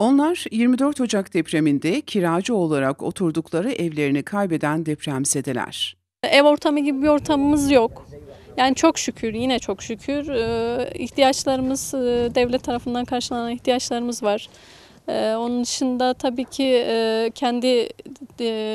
Onlar 24 Ocak depreminde kiracı olarak oturdukları evlerini kaybeden depremzedeler. Ev ortamı gibi bir ortamımız yok. Yani çok şükür, yine çok şükür e, ihtiyaçlarımız, e, devlet tarafından karşılanan ihtiyaçlarımız var. E, Onun dışında tabii ki kendi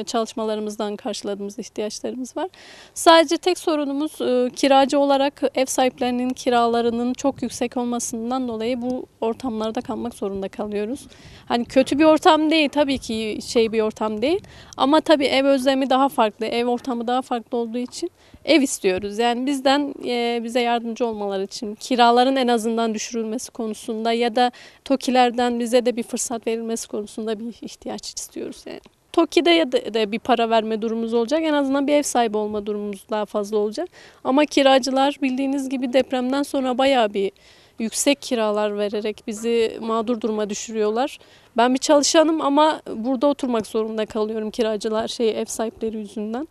çalışmalarımızdan karşıladığımız ihtiyaçlarımız var. Sadece tek sorunumuz e, kiracı olarak ev sahiplerinin kiralarının çok yüksek olmasından dolayı bu ortamlarda kalmak zorunda kalıyoruz. Hani kötü bir ortam değil tabii ki şey bir ortam değil ama tabii ev özlemi daha farklı, ev ortamı daha farklı olduğu için ev istiyoruz. Yani bizden e, bize yardımcı olmaları için kiraların en azından düşürülmesi konusunda ya da TOKİ'lerden bize de bir fırsat verilmesi konusunda bir ihtiyaç istiyoruz yani. TOKİ'de ya da, da bir para verme durumumuz olacak. En azından bir ev sahibi olma durumumuz daha fazla olacak. Ama kiracılar bildiğiniz gibi depremden sonra bayağı bir yüksek kiralar vererek bizi mağdur duruma düşürüyorlar. Ben bir çalışanım ama burada oturmak zorunda kalıyorum kiracılar şey ev sahipleri yüzünden.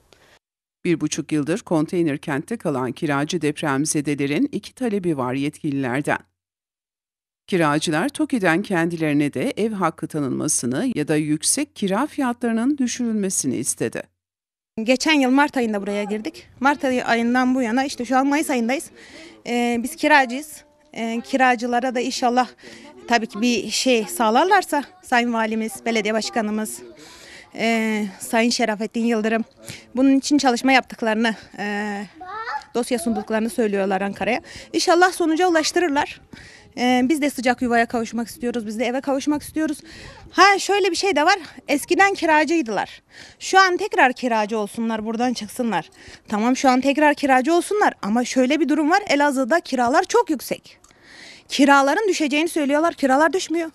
Bir buçuk yıldır konteyner kentte kalan kiracı depremzedelerin iki talebi var yetkililerden. Kiracılar TOKİ'den kendilerine de ev hakkı tanınmasını ya da yüksek kira fiyatlarının düşürülmesini istedi. Geçen yıl Mart ayında buraya girdik. Mart ayı- ayından bu yana işte şu an Mayıs ayındayız. Ee, biz kiracıyız. Ee, kiracılara da inşallah tabii ki bir şey sağlarlarsa Sayın Valimiz, Belediye Başkanımız, ee, Sayın Şerafettin Yıldırım bunun için çalışma yaptıklarını, ee, dosya sunduklarını söylüyorlar Ankara'ya. İnşallah sonuca ulaştırırlar. Ee, biz de sıcak yuvaya kavuşmak istiyoruz. Biz de eve kavuşmak istiyoruz. Ha şöyle bir şey de var. Eskiden kiracıydılar. Şu an tekrar kiracı olsunlar. Buradan çıksınlar. Tamam şu an tekrar kiracı olsunlar. Ama şöyle bir durum var. Elazığ'da kiralar çok yüksek. Kiraların düşeceğini söylüyorlar. Kiralar düşmüyor.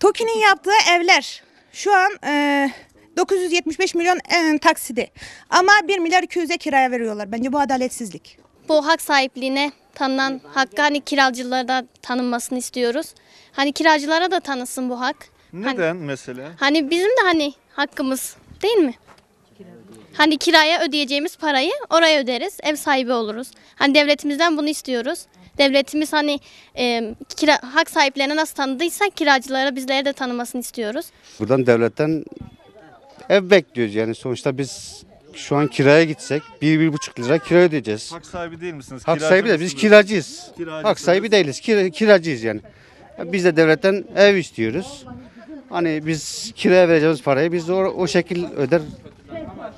TOKİ'nin yaptığı evler şu an e, 975 milyon e, taksidi. Ama 1 milyar 200'e kiraya veriyorlar. Bence bu adaletsizlik. Bu hak sahipliğine tanınan hakkı hani kiracılara da tanınmasını istiyoruz. Hani kiracılara da tanısın bu hak. Hani, Neden mesela? hani bizim de hani hakkımız değil mi? Hani kiraya ödeyeceğimiz parayı oraya öderiz, ev sahibi oluruz. Hani devletimizden bunu istiyoruz. Devletimiz hani e, kira, hak sahiplerine nasıl tanıdıysa kiracılara bizlere de tanımasını istiyoruz. Buradan devletten ev bekliyoruz yani sonuçta biz şu an kiraya gitsek bir, bir buçuk lira kira ödeyeceğiz. Hak sahibi değil misiniz? Hak Kiracı sahibi de biz mısınız? kiracıyız. Kiracısınız. Hak sahibi değiliz. Kira, kiracıyız yani. Biz de devletten ev istiyoruz. Hani biz kiraya vereceğimiz parayı biz de o, o şekil öder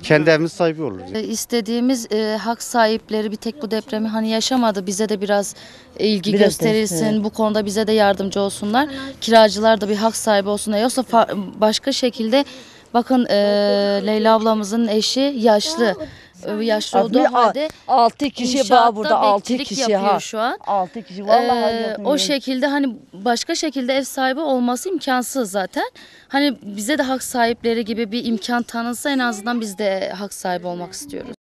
kendi evimiz sahibi oluruz. E, İstediğimiz e, hak sahipleri bir tek bu depremi hani yaşamadı. Bize de biraz ilgi Biraz gösterilsin. destek. Bu konuda bize de yardımcı olsunlar. Kiracılar da bir hak sahibi olsunlar. Yoksa fa- başka şekilde bakın e, Leyla ablamızın eşi yaşlı. E, Yaşlı olduğu a- halde Altı kişi inşaatta bağ burada altı bekçilik kişi yapıyor ha. şu an. Altı kişi vallahi Ee, o şekilde hani başka şekilde ev sahibi olması imkansız zaten. Hani bize de hak sahipleri gibi bir imkan tanınsa en azından biz de hak sahibi olmak istiyoruz.